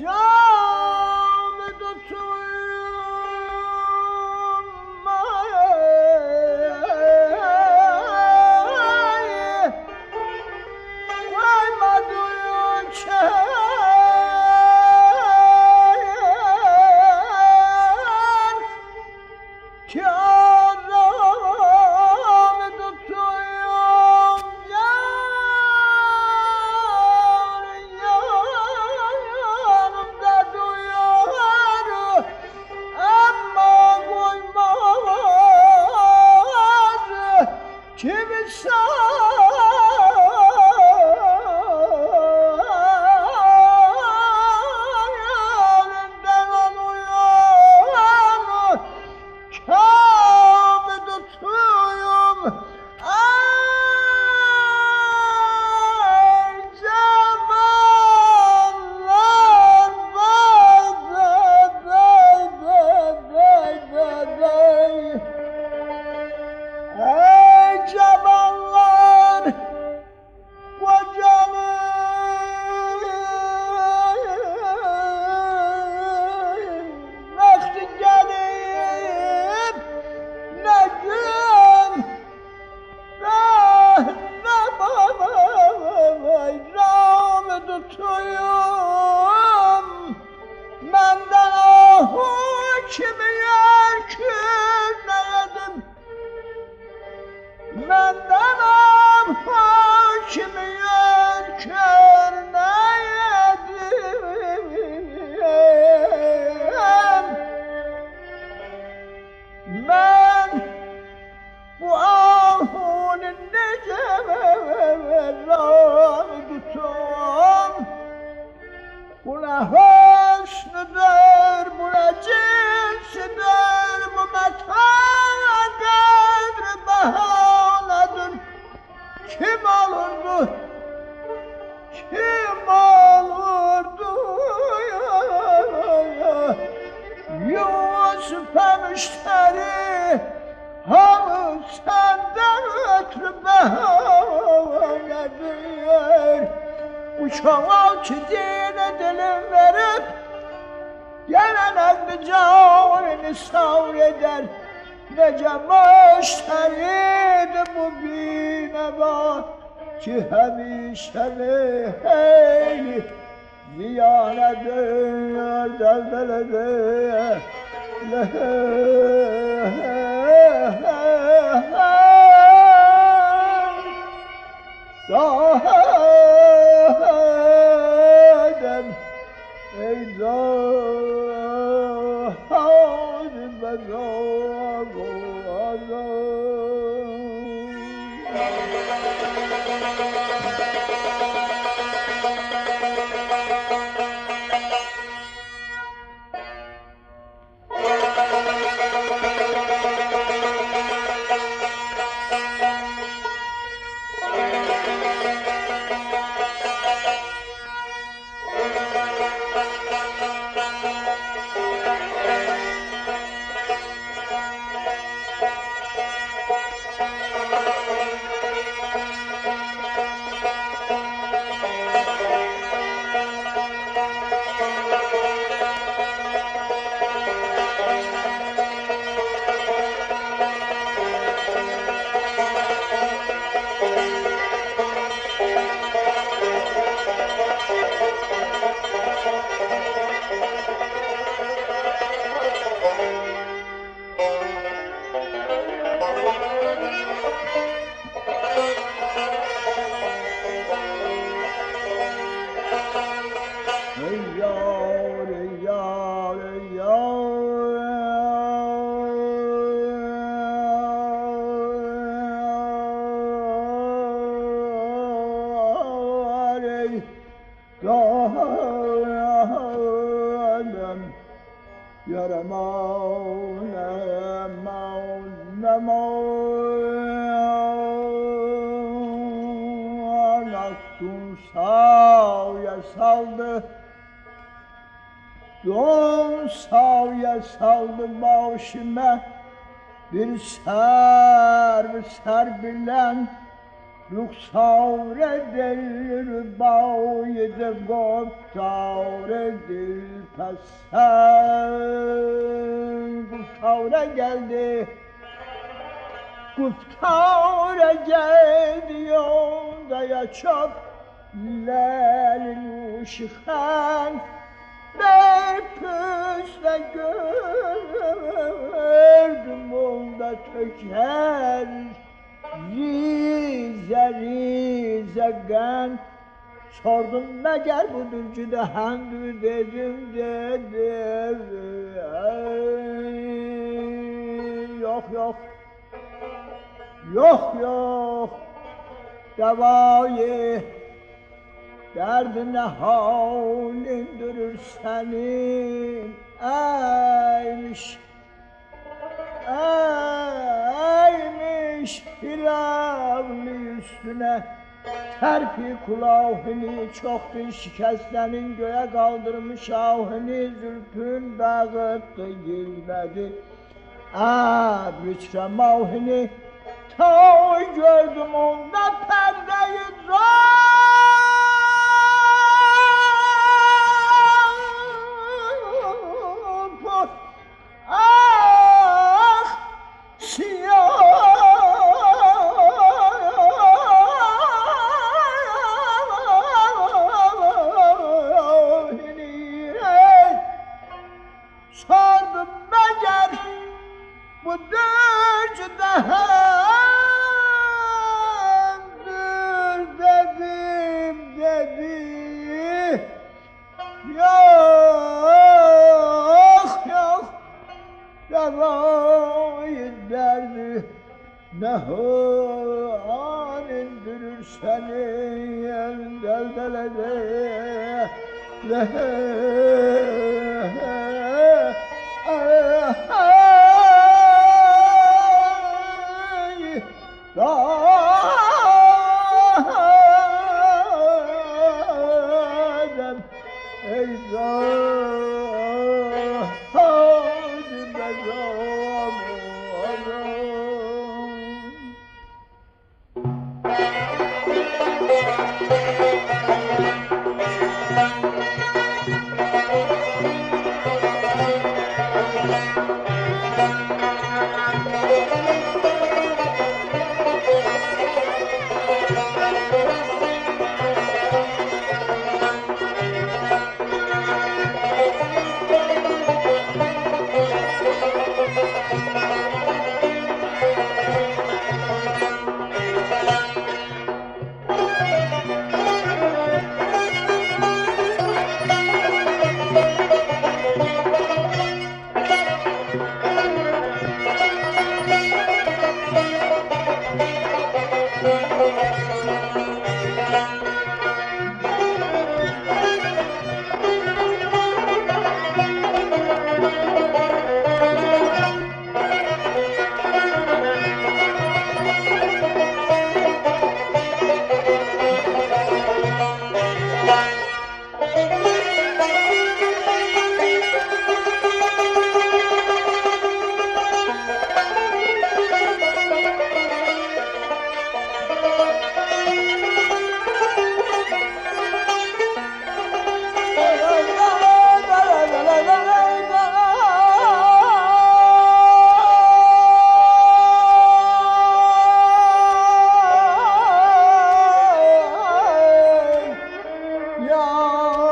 John! Bura hoşnudur, bura cinsidir, bu metanadır, bahanedir. Kim olurdu, kim olurdu? Yusuf'a müşteri, halı senden ötürü bahanedir. Bu çoğal ki edilir, زند به جان نسار در نجمش خرید مبین با که همیشه هی میاند در دل دل دادم ای دادم no Yaramaz, yaramaz, yaramaz Aktun sağ saldı Don sağ saldı başıma Bir ser ser bilen Ruhsavre delir bağydı Goptavre dil pesen Goptavre geldi. Goptavre geldi yolda çöp. Lelin uşıkhan Bir püsle gördüm onda töker Rize rize gen Sordum meğer bu dülcüde handü dedim Ey, Yok yok. Yok yok. Devayı Derdine havl indirir senin? Eymiş. Eymiş firavli üstüne Terfi kulağını çoktu şikestlenin göğe kaldırmış ahını zülfün dağıttı gilmedi Abriçre mavhini ta gördüm onda perdeyi zor لها Oh.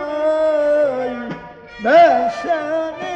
Ey, ben senin